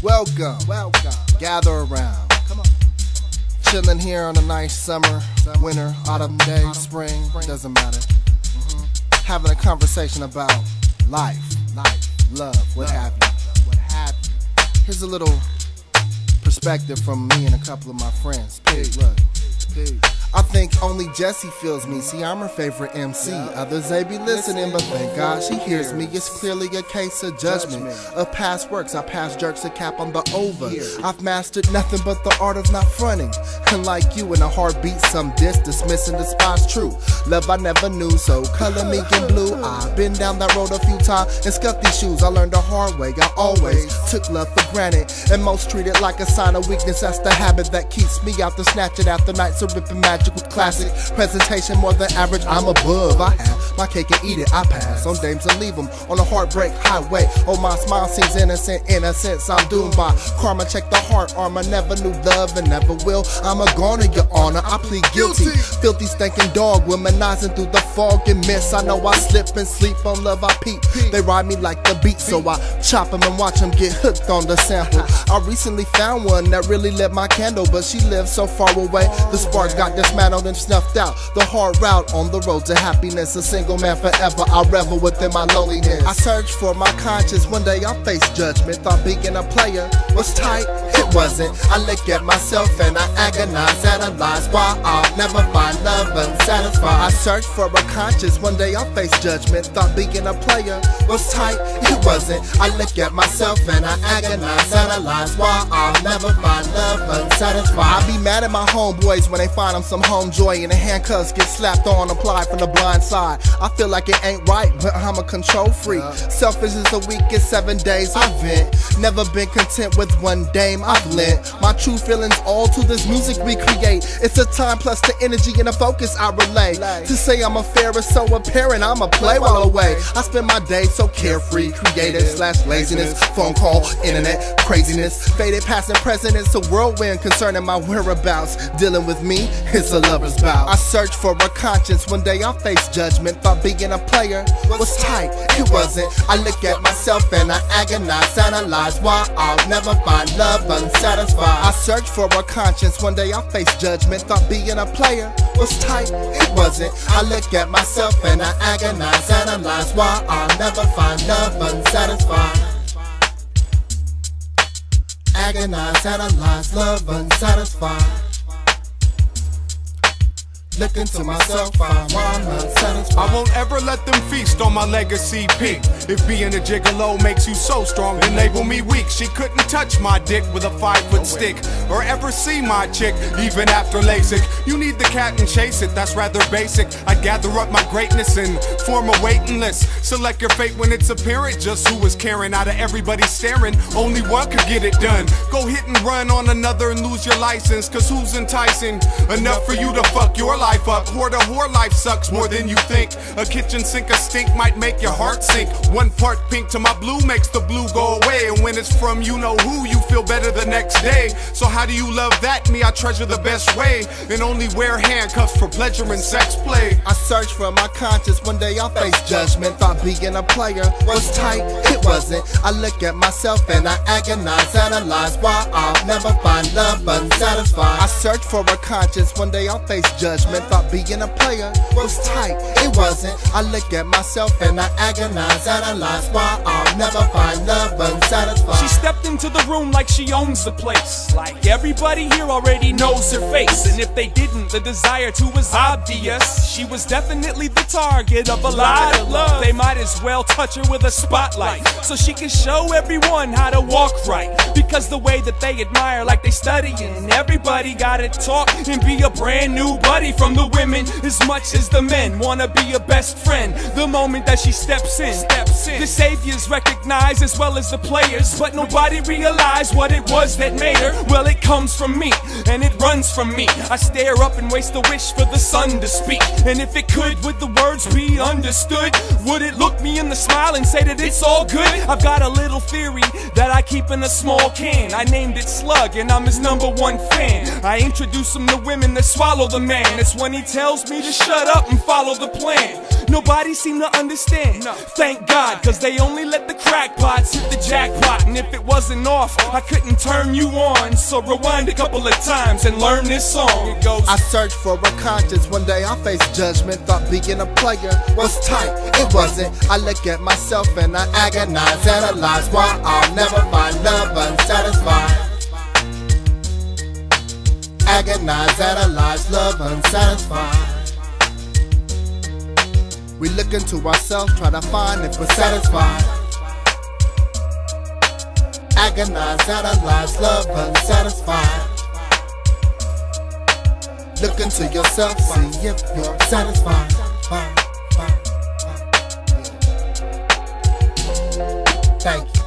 Welcome, welcome. Gather around. Come on. Chilling here on a nice summer, winter, autumn day, spring, doesn't matter. Having a conversation about life, life, love, what have you. What have you. Here's a little perspective from me and a couple of my friends. Pig, look. Pig. I think only Jessie feels me. See, I'm her favorite MC. Others they be listening, but thank God she hears me. It's clearly a case of judgment of past works. I pass jerks a cap on the over. I've mastered nothing but the art of not fronting. And like you in a heartbeat, some diss dismissing the spots true. Love I never knew, so color me in blue. I've been down that road a few times and scuffed these shoes. I learned the hard way. I always took love for granted, and most treat it like a sign of weakness. That's the habit that keeps me out the snatching after nights of ripping magic with classic presentation more than average. I'm above. I have my cake and eat it. I pass on dames and leave them on a heartbreak highway. Oh, my smile seems innocent. innocence I'm doomed by karma. Check the heart armor. Never knew love and never will. I'm a goner, your honor. I plead guilty. Filthy stinking dog, womanizing through the fog and mist. I know I slip and sleep on love. I peep. They ride me like the beat, so I chop them and watch them get hooked on the sample. I recently found one that really lit my candle, but she lives so far away. The spark got dismantled and snuffed out. The hard route on the road to happiness. A single man forever. I revel within my loneliness. I search for my conscience. One day I'll face judgment. Thought being a player was tight. It wasn't. I look at myself and I agonize, analyze why I'll never find love unsatisfied. I search for a conscience. One day I'll face judgment. Thought being a player was tight. It wasn't. I look at myself and I agonize, analyze why I'll never find love unsatisfied. I be mad at my homeboys when they find them some home joy and the handcuffs get slapped on, applied from the blind side. I feel like it ain't right, but I'm a control freak. Selfish is the weakest seven days I vent. Never been content with one dame I've lent. My true feelings all to this music we create. It's a time plus the energy and the focus I relay. To say I'm a fair is so apparent, I'm a play while away. I spend my day so carefree, creative slash laziness, phone call, internet, craziness. Faded past and present, it's a whirlwind concerning my whereabouts. Dealing with me, it's a lover's bout. I search for a conscience, one day I'll face judgment. Thought being a player was tight, it wasn't. I look at myself and I agonize, analyze why I'll never find love unsatisfied. I search for a conscience, one day I'll face judgment. Thought being a player was tight, it wasn't. I look at myself and I agonize, analyze why I'll never find love unsatisfied. Agonize, analyze, love unsatisfied. Looking to myself, I'm unsatisfied. I won't ever let them feast on my legacy peak. If being a gigolo makes you so strong, then label me weak. She couldn't touch my dick with a five foot stick, or ever see my chick, even after LASIK. You need the cat and chase it, that's rather basic. I gather up my greatness and form a waiting list. Select your fate when it's apparent, just who is caring. Out of everybody staring, only one could get it done. Go hit and run on another and lose your license, cause who's enticing? Enough for you to fuck your life up. Whore to whore life sucks more than you think. A kitchen sink, a stink might make your heart sink. One part pink to my blue makes the blue go away. And when it's from you know who, you feel better the next day. So how do you love that? Me, I treasure the best way. And only wear handcuffs for pleasure and sex play. I search for my conscience, one day I'll face judgment. Thought being a player was tight, it wasn't. I look at myself and I agonize, analyze why I'll never find love unsatisfied. I search for a conscience, one day I'll face judgment. Thought being a player was tight, it wasn't. I look at myself and I agonize, analyze why I'll never find love unsatisfied. She stepped into the room like she owns the place. Like everybody here already knows her face. And if they didn't, the desire to was obvious. She was definitely the target of a lot of love. They might as well touch her with a spotlight. So she can show everyone how to walk right. Because the way that they admire, like they study, and everybody gotta talk and be a brand new buddy from the women as much as the men wanna be a best friend. The moment that she steps in, steps in. The saviors recognize as well as the players, but nobody realized what it was that made her. Well, it it comes from me, and it runs from me. I stare up and waste a wish for the sun to speak. And if it could, would the words be understood? Would it look me in the smile and say that it's all good? I've got a little theory that I keep in a small can. I named it Slug, and I'm his number one fan. I introduce him to women that swallow the man. It's when he tells me to shut up and follow the plan. Nobody seem to understand. Thank God, cause they only let the crackpots hit the jackpot. And if it wasn't off, I couldn't turn you on. So rewind a couple of times and learn this song. It goes I searched for a conscience. One day I faced judgment. Thought being a player was tight. It wasn't. I look at myself and I agonize, analyze why I'll never find love unsatisfied. Agonize, analyze, love unsatisfied. We look into ourselves, try to find if we're satisfied. Agonize, analyze, love unsatisfied. Look into yourself, see if you're satisfied. Thank you.